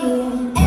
you.